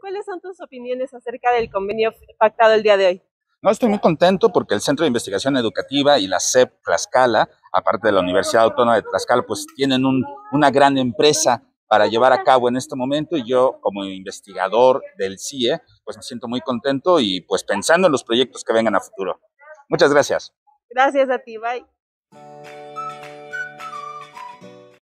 ¿cuáles son tus opiniones acerca del convenio pactado el día de hoy? No, estoy muy contento porque el Centro de Investigación Educativa y la CEP Tlaxcala, aparte de la Universidad Autónoma de Tlaxcala, pues tienen una gran empresa para llevar a cabo en este momento y yo como investigador del CIE, pues me siento muy contento y pues pensando en los proyectos que vengan a futuro. Muchas gracias. Gracias a ti, bye.